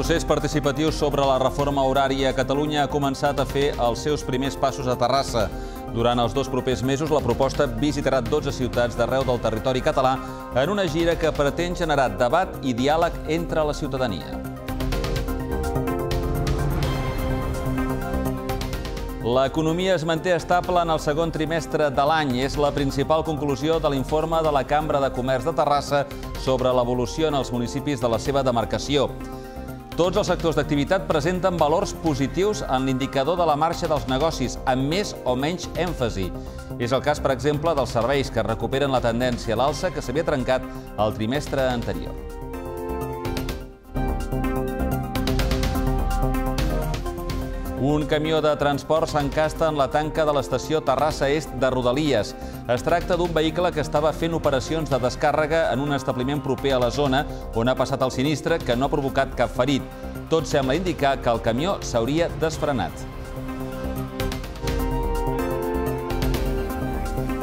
procés participatiu sobre la reforma horària a Catalunya ha començat a fer els seus primers passos a Terrassa. Durant els dos propers mesos, la proposta visitarà 12 ciutats d'arreu del territori català en una gira que pretén generar debat i diàleg entre la ciutadania. L'economia es manté estable en el segon trimestre de l'any. És la principal conclusió de l'informe de la Cambra de Comerç de Terrassa sobre l'evolució en els municipis de la seva demarcació. Tots els sectors d'activitat presenten valors positius en l'indicador de la marxa dels negocis, amb més o menys èmfasi. És el cas, per exemple, dels serveis que recuperen la tendència a l'alça que s'havia trencat el trimestre anterior. Un camió de transport s'encasta en la tanca de l'estació Terrassa Est de Rodalies. Es tracta d'un vehicle que estava fent operacions de descàrrega en un establiment proper a la zona on ha passat el sinistre que no ha provocat cap ferit. Tot sembla indicar que el camió s'hauria desfrenat.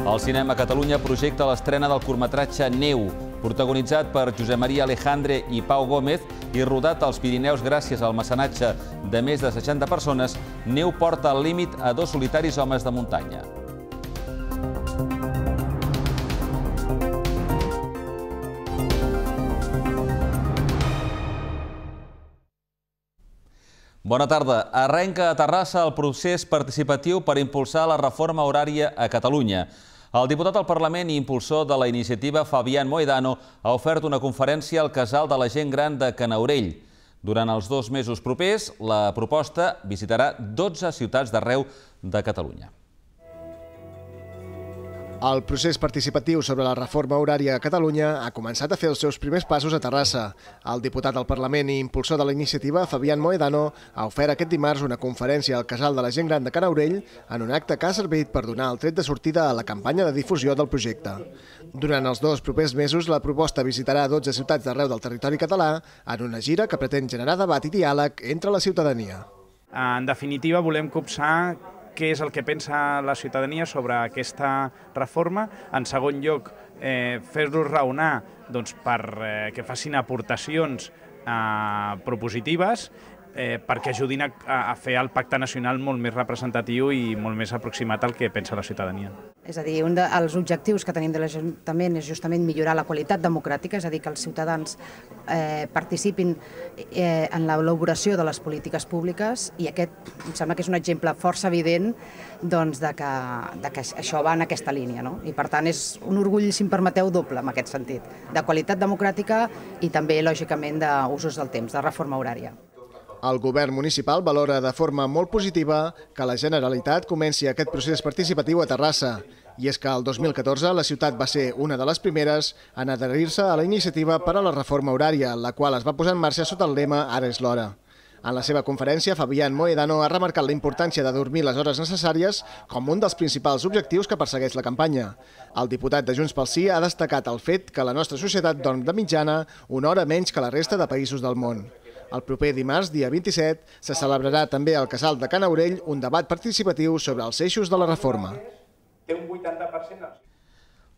El Cinema Catalunya projecta l'estrena del curtmetratge Neu, protagonitzat per Josep Maria Alejandre i Pau Gómez i rodat als Pirineus gràcies al mecenatge de més de 60 persones, Neu porta al límit a dos solitaris homes de muntanya. Bona tarda. Arrenca a Terrassa el procés participatiu per impulsar la reforma horària a Catalunya. El diputat al Parlament i impulsor de la iniciativa, Fabián Moedano, ha ofert una conferència al Casal de la Gent Gran de Canaurell. Durant els dos mesos propers, la proposta visitarà 12 ciutats d'arreu de Catalunya. El procés participatiu sobre la reforma horària a Catalunya ha començat a fer els seus primers passos a Terrassa. El diputat al Parlament i impulsor de la iniciativa, Fabián Moedano, ha ofert aquest dimarts una conferència al Casal de la Gent Gran de Canaurell en un acte que ha servit per donar el tret de sortida a la campanya de difusió del projecte. Durant els dos propers mesos, la proposta visitarà 12 ciutats d'arreu del territori català en una gira que pretén generar debat i diàleg entre la ciutadania. En definitiva, volem copsar què és el que pensa la ciutadania sobre aquesta reforma. En segon lloc, eh, fer-los raonar doncs, per eh, que facin aportacions eh, propositives eh, perquè ajudin a, a fer el pacte nacional molt més representatiu i molt més aproximat al que pensa la ciutadania. És a dir, un dels objectius que tenim de l'Ajuntament és justament millorar la qualitat democràtica, és a dir, que els ciutadans eh, participin eh, en l'elaboració de les polítiques públiques i aquest em sembla que és un exemple força evident doncs, de, que, de que això va en aquesta línia. No? I per tant és un orgull, si em permeteu, doble en aquest sentit, de qualitat democràtica i també, lògicament, d'usos del temps, de reforma horària. El govern municipal valora de forma molt positiva que la Generalitat comenci aquest procés participatiu a Terrassa. I és que el 2014 la ciutat va ser una de les primeres en adherir-se a la iniciativa per a la reforma horària, la qual es va posar en marxa sota el lema Ara és l'hora. En la seva conferència, Fabián Moedano ha remarcat la importància de dormir les hores necessàries com un dels principals objectius que persegueix la campanya. El diputat de Junts pel Sí ha destacat el fet que la nostra societat dorm de mitjana una hora menys que la resta de països del món. El proper dimarts, dia 27, se celebrarà també al Casal de Canaurell un debat participatiu sobre els eixos de la reforma. Té un 80%...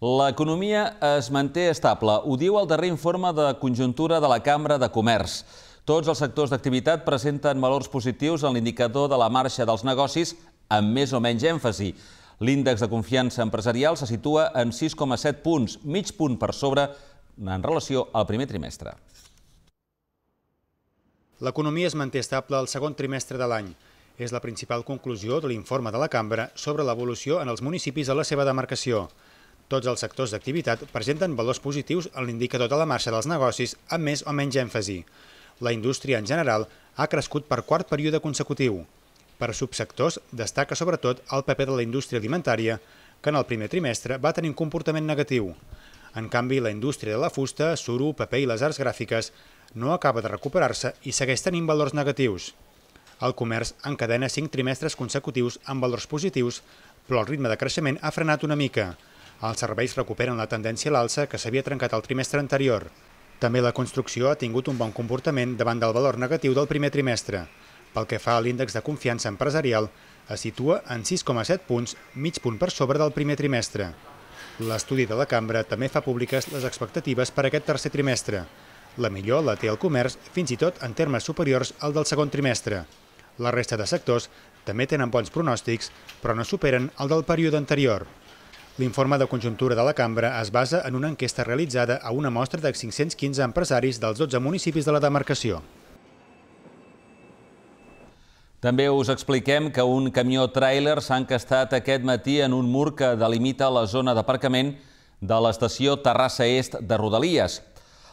L'economia es manté estable. Ho diu el darrer informe de conjuntura de la Cambra de Comerç. Tots els sectors d'activitat presenten valors positius en l'indicador de la marxa dels negocis amb més o menys èmfasi. L'índex de confiança empresarial se situa en 6,7 punts, mig punt per sobre en relació al primer trimestre. L'economia es manté estable al segon trimestre de l'any. És la principal conclusió de l'informe de la cambra sobre l'evolució en els municipis de la seva demarcació. Tots els sectors d'activitat presenten valors positius en l'indicador de la marxa dels negocis amb més o menys èmfasi. La indústria en general ha crescut per quart període consecutiu. Per subsectors destaca sobretot el paper de la indústria alimentària, que en el primer trimestre va tenir un comportament negatiu. En canvi, la indústria de la fusta, suro, paper i les arts gràfiques no acaba de recuperar-se i segueix tenint valors negatius. El comerç encadena cinc trimestres consecutius amb valors positius, però el ritme de creixement ha frenat una mica. Els serveis recuperen la tendència a l'alça que s'havia trencat el trimestre anterior. També la construcció ha tingut un bon comportament davant del valor negatiu del primer trimestre. Pel que fa a l'índex de confiança empresarial, es situa en 6,7 punts, mig punt per sobre del primer trimestre. L'estudi de la cambra també fa públiques les expectatives per aquest tercer trimestre. La millor la té el comerç, fins i tot en termes superiors al del segon trimestre. La resta de sectors també tenen bons pronòstics, però no superen el del període anterior. L'informe de conjuntura de la cambra es basa en una enquesta realitzada a una mostra de 515 empresaris dels 12 municipis de la demarcació. També us expliquem que un camió tràiler s'ha encastat aquest matí en un mur que delimita la zona d'aparcament de l'estació Terrassa Est de Rodalies.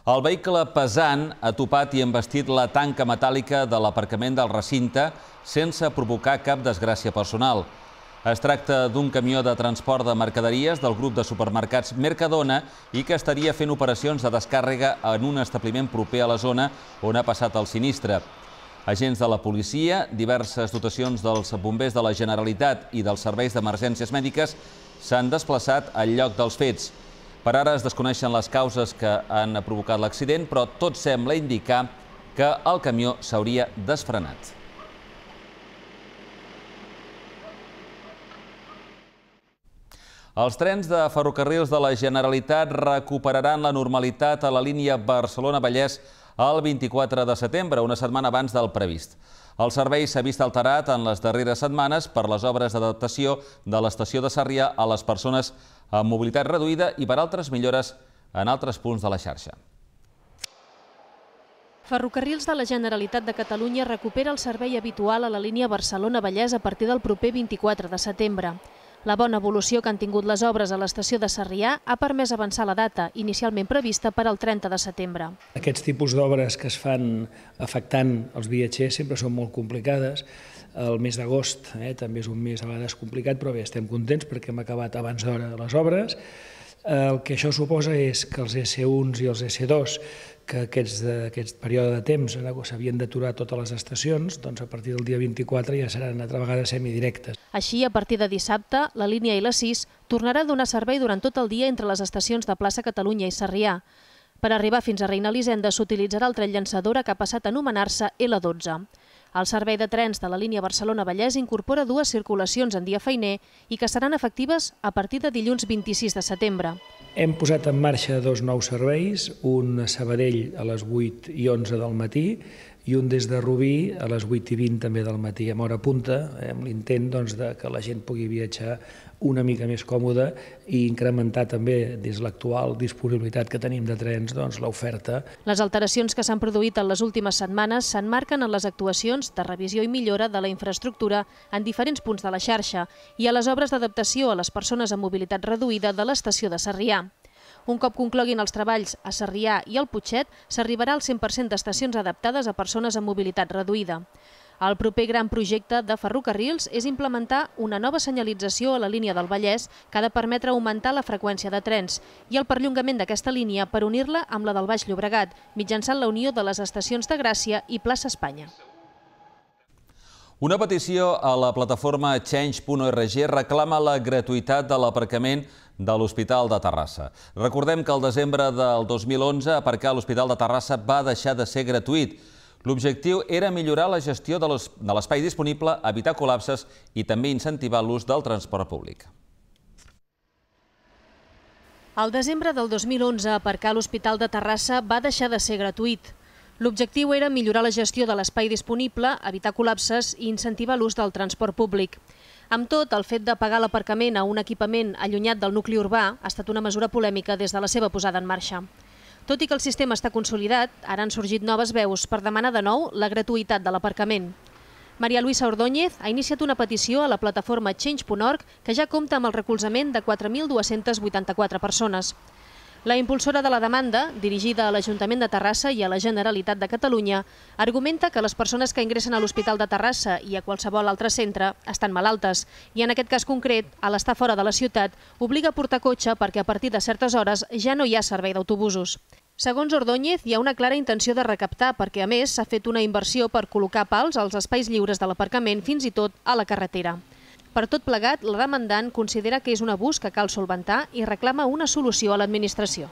El vehicle pesant ha topat i embestit la tanca metàl·lica de l'aparcament del recinte sense provocar cap desgràcia personal. Es tracta d'un camió de transport de mercaderies del grup de supermercats Mercadona i que estaria fent operacions de descàrrega en un establiment proper a la zona on ha passat el sinistre. Agents de la policia, diverses dotacions dels bombers de la Generalitat i dels serveis d'emergències mèdiques s'han desplaçat al lloc dels fets. Per ara es desconeixen les causes que han provocat l'accident, però tot sembla indicar que el camió s'hauria desfrenat. Els trens de ferrocarrils de la Generalitat recuperaran la normalitat a la línia Barcelona-Vallès el 24 de setembre, una setmana abans del previst. El servei s'ha vist alterat en les darreres setmanes per les obres d'adaptació de l'estació de Sarrià a les persones amb mobilitat reduïda i per altres millores en altres punts de la xarxa. Ferrocarrils de la Generalitat de Catalunya recupera el servei habitual a la línia Barcelona-Vallès a partir del proper 24 de setembre. La bona evolució que han tingut les obres a l'estació de Sarrià ha permès avançar la data, inicialment prevista per al 30 de setembre. Aquests tipus d'obres que es fan afectant els viatgers sempre són molt complicades. El mes d'agost eh, també és un mes a vegades complicat, però bé, estem contents perquè hem acabat abans d'hora les obres. El que això suposa és que els S1s i els S2 que aquests, aquest període de temps s'havien d'aturar totes les estacions, doncs a partir del dia 24 ja seran altra vegada semidirectes. Així, a partir de dissabte, la línia i la 6 tornarà a donar servei durant tot el dia entre les estacions de Plaça Catalunya i Sarrià. Per arribar fins a Reina Elisenda s'utilitzarà el tren llançadora que ha passat a anomenar-se L12. El servei de trens de la línia Barcelona-Vallès incorpora dues circulacions en dia feiner i que seran efectives a partir de dilluns 26 de setembre. Hem posat en marxa dos nous serveis, un a Sabadell a les 8 i 11 del matí i un des de Rubí a les 8 i 20 també del matí, amb hora punta, eh, amb l'intent doncs, de que la gent pugui viatjar una mica més còmoda i incrementar també, des de l'actual disponibilitat que tenim de trens, doncs, l'oferta. Les alteracions que s'han produït en les últimes setmanes s'enmarquen en les actuacions de revisió i millora de la infraestructura en diferents punts de la xarxa i a les obres d'adaptació a les persones amb mobilitat reduïda de l'estació de Sarrià. Un cop concloguin els treballs a Sarrià i al Putxet, s'arribarà al 100% d'estacions adaptades a persones amb mobilitat reduïda. El proper gran projecte de ferrocarrils és implementar una nova senyalització a la línia del Vallès que ha de permetre augmentar la freqüència de trens i el perllongament d'aquesta línia per unir-la amb la del Baix Llobregat, mitjançant la unió de les estacions de Gràcia i Plaça Espanya. Una petició a la plataforma Change.org reclama la gratuïtat de l'aparcament de l'Hospital de Terrassa. Recordem que el desembre del 2011 aparcar a l'Hospital de Terrassa va deixar de ser gratuït. L'objectiu era millorar la gestió de l'espai disponible, evitar col·lapses i també incentivar l'ús del transport públic. Al desembre del 2011, aparcar a l'Hospital de Terrassa va deixar de ser gratuït. L'objectiu era millorar la gestió de l'espai disponible, evitar col·lapses i incentivar l'ús del transport públic. Amb tot, el fet de pagar l'aparcament a un equipament allunyat del nucli urbà ha estat una mesura polèmica des de la seva posada en marxa. Tot i que el sistema està consolidat, ara han sorgit noves veus per demanar de nou la gratuïtat de l'aparcament. Maria Luisa Ordóñez ha iniciat una petició a la plataforma Change.org que ja compta amb el recolzament de 4.284 persones. La impulsora de la demanda, dirigida a l'Ajuntament de Terrassa i a la Generalitat de Catalunya, argumenta que les persones que ingressen a l'Hospital de Terrassa i a qualsevol altre centre estan malaltes i en aquest cas concret, a l'estar fora de la ciutat, obliga a portar cotxe perquè a partir de certes hores ja no hi ha servei d'autobusos. Segons Ordóñez, hi ha una clara intenció de recaptar perquè, a més, s'ha fet una inversió per col·locar pals als espais lliures de l'aparcament fins i tot a la carretera. Per tot plegat, la demandant considera que és un abús que cal solventar i reclama una solució a l'administració.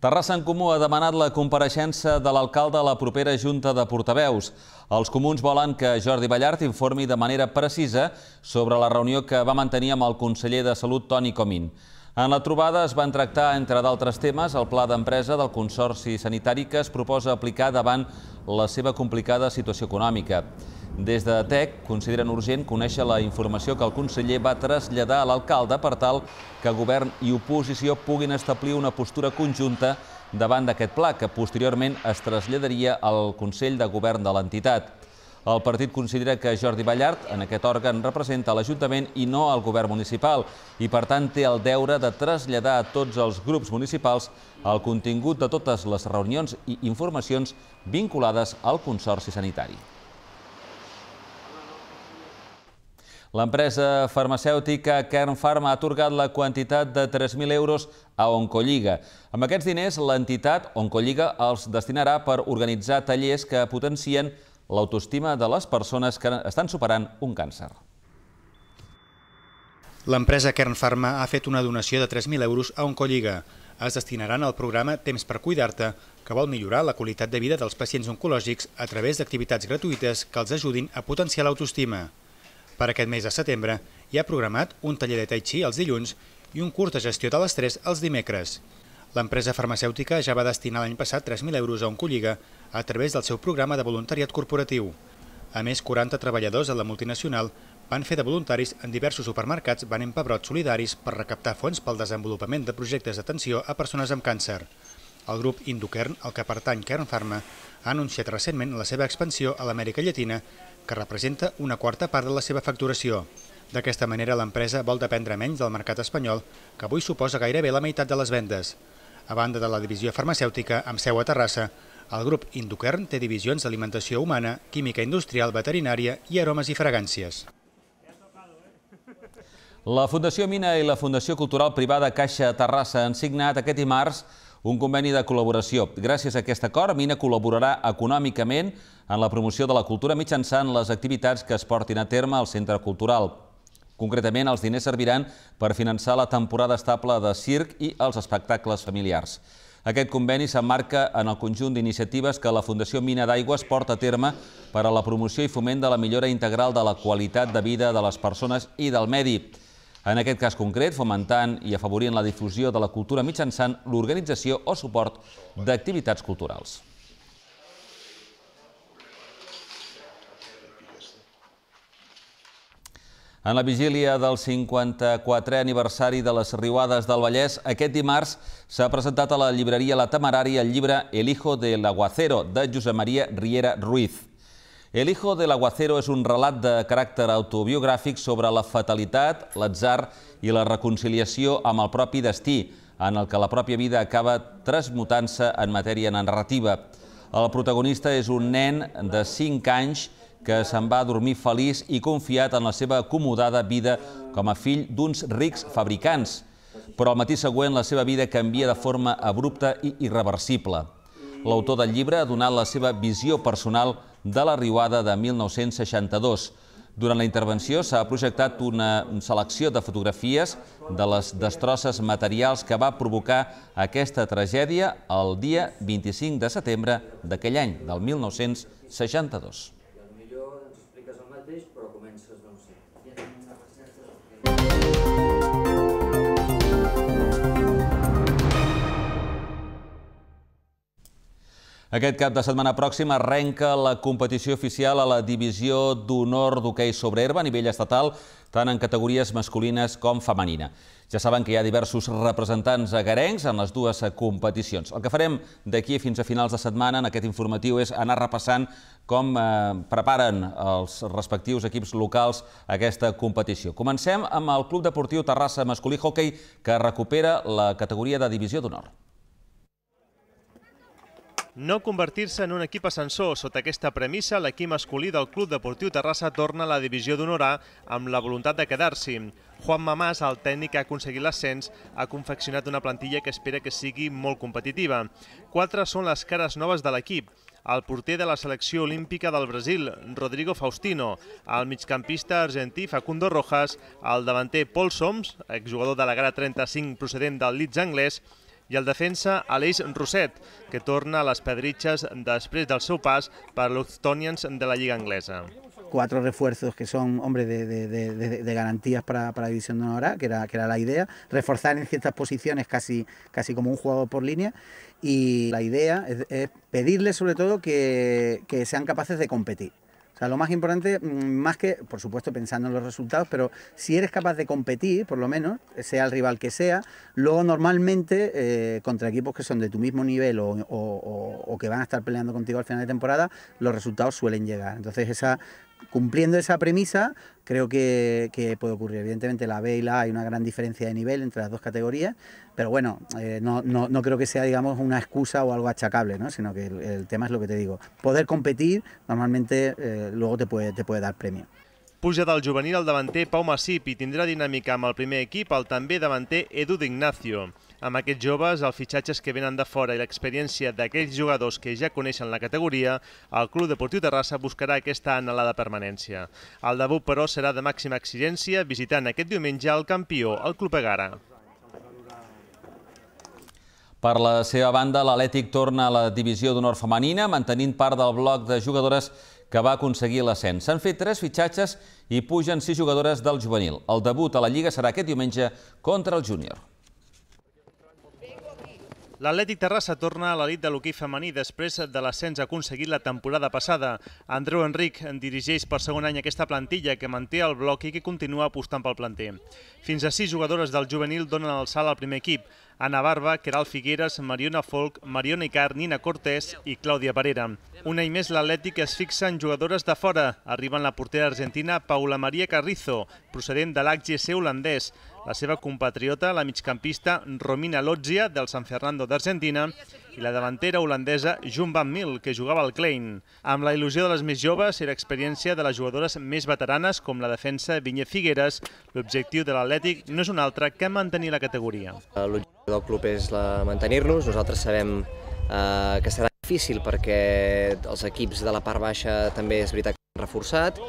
Terrassa en Comú ha demanat la compareixença de l'alcalde a la propera Junta de Portaveus. Els comuns volen que Jordi Ballart informi de manera precisa sobre la reunió que va mantenir amb el conseller de Salut, Toni Comín. En la trobada es van tractar, entre d'altres temes, el pla d'empresa del Consorci Sanitari que es proposa aplicar davant la seva complicada situació econòmica. Des de TEC consideren urgent conèixer la informació que el conseller va traslladar a l'alcalde per tal que govern i oposició puguin establir una postura conjunta davant d'aquest pla, que posteriorment es traslladaria al Consell de Govern de l'entitat. El partit considera que Jordi Ballart en aquest òrgan representa l'Ajuntament i no el govern municipal i per tant té el deure de traslladar a tots els grups municipals el contingut de totes les reunions i informacions vinculades al Consorci Sanitari. L'empresa farmacèutica Kern Pharma ha atorgat la quantitat de 3.000 euros a Oncolliga. Amb aquests diners, l'entitat Oncolliga els destinarà per organitzar tallers que potencien l'autoestima de les persones que estan superant un càncer. L'empresa Kern Pharma ha fet una donació de 3.000 euros a Oncolliga. Es destinaran al programa Temps per cuidar-te, que vol millorar la qualitat de vida dels pacients oncològics a través d'activitats gratuïtes que els ajudin a potenciar l'autoestima. Per aquest mes de setembre hi ha programat un taller de Tai Chi els dilluns i un curs de gestió de l'estrès els dimecres. L'empresa farmacèutica ja va destinar l'any passat 3.000 euros a un colliga a través del seu programa de voluntariat corporatiu. A més, 40 treballadors de la multinacional van fer de voluntaris en diversos supermercats venent pebrots solidaris per recaptar fons pel desenvolupament de projectes d'atenció a persones amb càncer. El grup Indukern, al que pertany Kern Pharma, ha anunciat recentment la seva expansió a l'Amèrica Llatina que representa una quarta part de la seva facturació. D'aquesta manera, l'empresa vol dependre menys del mercat espanyol, que avui suposa gairebé la meitat de les vendes. A banda de la divisió farmacèutica, amb seu a Terrassa, el grup Indukern té divisions d'alimentació humana, química industrial, veterinària i aromes i fragàncies. La Fundació Mina i la Fundació Cultural Privada Caixa Terrassa han signat aquest dimarts un conveni de col·laboració. Gràcies a aquest acord, Mina col·laborarà econòmicament en la promoció de la cultura mitjançant les activitats que es portin a terme al centre cultural. Concretament, els diners serviran per finançar la temporada estable de circ i els espectacles familiars. Aquest conveni s'emmarca en el conjunt d'iniciatives que la Fundació Mina d'Aigües porta a terme per a la promoció i foment de la millora integral de la qualitat de vida de les persones i del medi. En aquest cas concret, fomentant i afavorint la difusió de la cultura mitjançant l'organització o suport d'activitats culturals. En la vigília del 54è aniversari de les Riuades del Vallès, aquest dimarts s'ha presentat a la llibreria La Temerària el llibre El hijo del aguacero, de Josep Maria Riera Ruiz. El hijo del aguacero és un relat de caràcter autobiogràfic sobre la fatalitat, l'atzar i la reconciliació amb el propi destí, en el que la pròpia vida acaba transmutant-se en matèria narrativa. El protagonista és un nen de 5 anys que se'n va dormir feliç i confiat en la seva acomodada vida com a fill d'uns rics fabricants. Però al matí següent la seva vida canvia de forma abrupta i irreversible. L'autor del llibre ha donat la seva visió personal de la riuada de 1962. Durant la intervenció s'ha projectat una selecció de fotografies de les destrosses materials que va provocar aquesta tragèdia el dia 25 de setembre d'aquell any, del 1962. Aquest cap de setmana pròxim arrenca la competició oficial a la divisió d'honor d'hoquei sobre herba a nivell estatal, tant en categories masculines com femenina. Ja saben que hi ha diversos representants agarencs en les dues competicions. El que farem d'aquí fins a finals de setmana en aquest informatiu és anar repassant com eh, preparen els respectius equips locals aquesta competició. Comencem amb el Club Deportiu Terrassa Masculí Hockey, que recupera la categoria de divisió d'honor no convertir-se en un equip ascensor. Sota aquesta premissa, l'equip masculí del Club Deportiu Terrassa torna a la divisió d'honorar amb la voluntat de quedar-s'hi. Juan Mamàs, el tècnic que ha aconseguit l'ascens, ha confeccionat una plantilla que espera que sigui molt competitiva. Quatre són les cares noves de l'equip el porter de la selecció olímpica del Brasil, Rodrigo Faustino, el migcampista argentí Facundo Rojas, el davanter Paul Soms, exjugador de la gara 35 procedent del Leeds anglès, i el defensa Aleix Roset, que torna a les pedritxes després del seu pas per l'Uchtonians de la Lliga Anglesa. cuatro refuerzos que son, hombre, de, de, de, garantías para, para, la división de honor, que era, que era la idea, reforzar en ciertas posiciones casi, casi como un jugador por línea y la idea es, es pedirles sobre todo que, que sean capaces de competir. O sea, lo más importante, mm, más que, por supuesto, pensando en los resultados, pero si eres capaz de competir, por lo menos, sea el rival que sea, luego normalmente eh, contra equipos que son de tu mismo nivel o, o, que van a estar peleando contigo al final de temporada, los resultados suelen llegar. Entonces, esa, cumpliendo esa premisa, creo que, puede ocurrir. Evidentemente, la B y la A hay una gran diferencia de nivel entre las dos categorías, pero bueno, eh, no, no, creo que sea, digamos, una excusa o algo achacable, ¿no? sino que el, tema es lo que te digo. Poder competir normalmente eh, luego te puede, te puede dar premio. Puja del juvenil al davanter Pau Massip i tindrà dinàmica amb el primer equip el també davanter Edu D'Ignacio. Amb aquests joves, els fitxatges que venen de fora i l'experiència d'aquells jugadors que ja coneixen la categoria, el Club Deportiu Terrassa buscarà aquesta anhelada permanència. El debut, però, serà de màxima exigència, visitant aquest diumenge el campió, el Club Egara. Per la seva banda, l'Atlètic torna a la divisió d'honor femenina, mantenint part del bloc de jugadores que va aconseguir l'ascens. S'han fet tres fitxatges i pugen sis jugadores del juvenil. El debut a la Lliga serà aquest diumenge contra el júnior. L'Atlètic Terrassa torna a l'elit de l'hoquei femení després de l'ascens aconseguit la temporada passada. Andreu Enric dirigeix per segon any aquesta plantilla que manté el bloc i que continua apostant pel planter. Fins a sis jugadores del juvenil donen el salt al primer equip. Anna Barba, Queral Figueres, Mariona Folk, Mariona Icar, Nina Cortés i Clàudia Parera. Un any més l'Atlètic es fixa en jugadores de fora. Arriben la portera argentina Paula Maria Carrizo, procedent de l'HGC holandès la seva compatriota, la migcampista Romina Lotzia, del San Fernando d'Argentina, i la davantera holandesa Jun Van Mil, que jugava al Klein. Amb la il·lusió de les més joves i l'experiència de les jugadores més veteranes, com la defensa Vinyet Figueres, l'objectiu de l'Atlètic no és un altre que mantenir la categoria. L'objectiu del club és mantenir-nos. Nosaltres sabem eh, que serà difícil perquè els equips de la part baixa també és veritat que han reforçat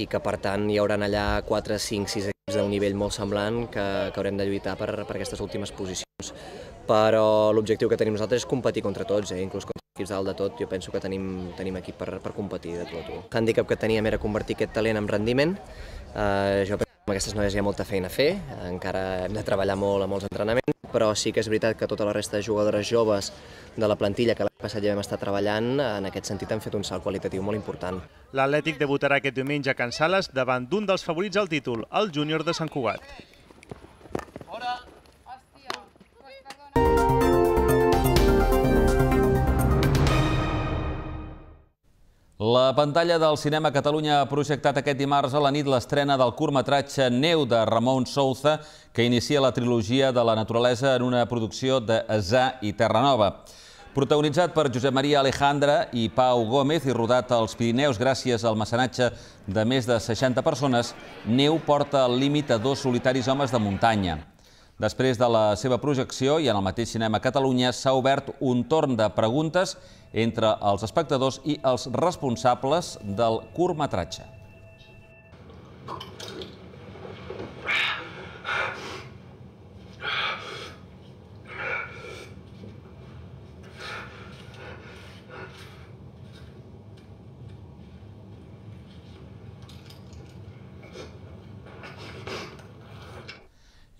i que per tant hi haurà allà 4, 5, 6 equips d'un nivell molt semblant que, que haurem de lluitar per, per aquestes últimes posicions. Però l'objectiu que tenim nosaltres és competir contra tots, eh? inclús contra equips dalt de tot, jo penso que tenim, tenim equip per, per competir de tot. El hàndicap que teníem era convertir aquest talent en rendiment. Eh, jo penso que amb aquestes noies hi ha molta feina a fer, encara hem de treballar molt a molts entrenaments, però sí que és veritat que tota la resta de jugadores joves de la plantilla que l'any passat ja vam estar treballant, en aquest sentit han fet un salt qualitatiu molt important. L'Atlètic debutarà aquest diumenge a Can Sales davant d'un dels favorits al títol, el júnior de Sant Cugat. La pantalla del Cinema Catalunya ha projectat aquest dimarts a la nit l'estrena del curtmetratge Neu de Ramon Souza, que inicia la trilogia de la naturalesa en una producció de Esà i Terranova. Protagonitzat per Josep Maria Alejandra i Pau Gómez i rodat als Pirineus gràcies al mecenatge de més de 60 persones, Neu porta al límit a dos solitaris homes de muntanya. Després de la seva projecció i en el mateix Cinema Catalunya s'ha obert un torn de preguntes entre els espectadors i els responsables del curtmetratge.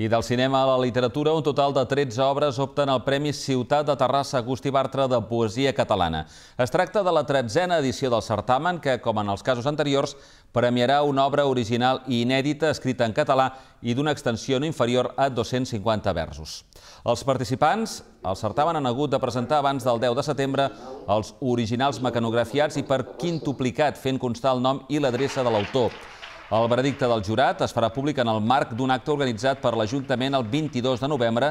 I del cinema a la literatura, un total de 13 obres opten al Premi Ciutat de Terrassa Agustí Bartra de Poesia Catalana. Es tracta de la tretzena edició del certamen que, com en els casos anteriors, premiarà una obra original i inèdita escrita en català i d'una extensió no inferior a 250 versos. Els participants al certamen han hagut de presentar abans del 10 de setembre els originals mecanografiats i per quintuplicat, fent constar el nom i l'adreça de l'autor. El veredicte del jurat es farà públic en el marc d'un acte organitzat per l'Ajuntament el 22 de novembre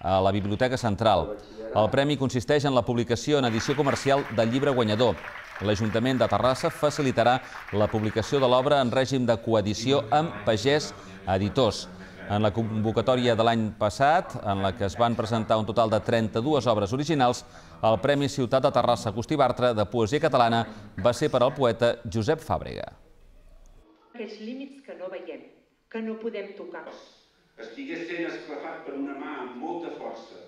a la Biblioteca Central. El premi consisteix en la publicació en edició comercial del llibre guanyador. L'Ajuntament de Terrassa facilitarà la publicació de l'obra en règim de coedició amb Pagès Editors. En la convocatòria de l'any passat, en la que es van presentar un total de 32 obres originals, el Premi Ciutat de Terrassa Agustí Bartra de Poesia Catalana va ser per al poeta Josep Fàbrega aquests límits que no veiem, que no podem tocar. Estigués sent esclafat per una mà amb molta força.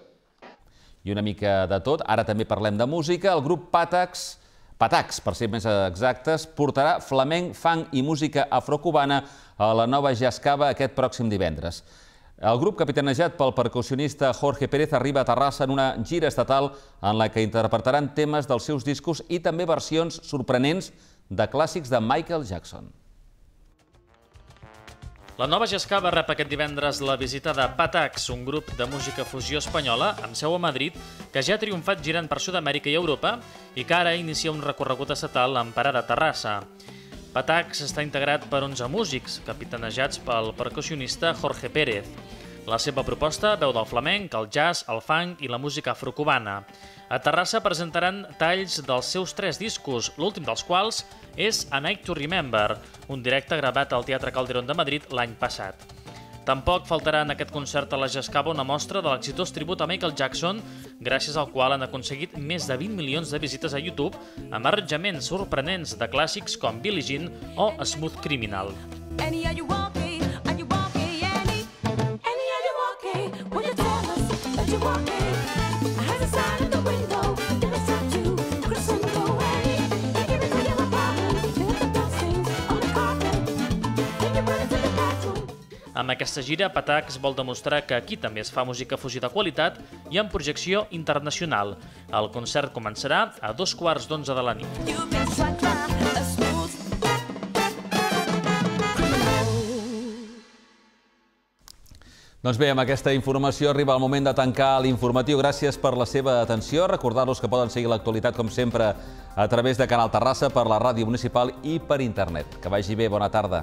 I una mica de tot, ara també parlem de música. El grup Pàtex Patacs, per ser més exactes, portarà flamenc, fang i música afrocubana a la nova Jascava aquest pròxim divendres. El grup capitanejat pel percussionista Jorge Pérez arriba a Terrassa en una gira estatal en la que interpretaran temes dels seus discos i també versions sorprenents de clàssics de Michael Jackson. La nova Jascava rep aquest divendres la visita de Patax, un grup de música fusió espanyola amb seu a Madrid que ja ha triomfat girant per Sud-amèrica i Europa i que ara inicia un recorregut estatal amb parada a Terrassa. Patax està integrat per 11 músics, capitanejats pel percussionista Jorge Pérez. La seva proposta veu del flamenc, el jazz, el funk i la música afrocubana. A Terrassa presentaran talls dels seus tres discos, l'últim dels quals és A Night to Remember, un directe gravat al Teatre Calderón de Madrid l'any passat. Tampoc faltarà en aquest concert a la Jascava una mostra de l'exitós tribut a Michael Jackson, gràcies al qual han aconseguit més de 20 milions de visites a YouTube amb arranjaments sorprenents de clàssics com Billie Jean o Smooth Criminal. Amb aquesta gira, Patax vol demostrar que aquí també es fa música fusió de qualitat i amb projecció internacional. El concert començarà a dos quarts d'onze de la nit. Doncs bé, amb aquesta informació arriba el moment de tancar l'informatiu. Gràcies per la seva atenció. Recordar-los que poden seguir l'actualitat, com sempre, a través de Canal Terrassa, per la ràdio municipal i per internet. Que vagi bé, bona tarda.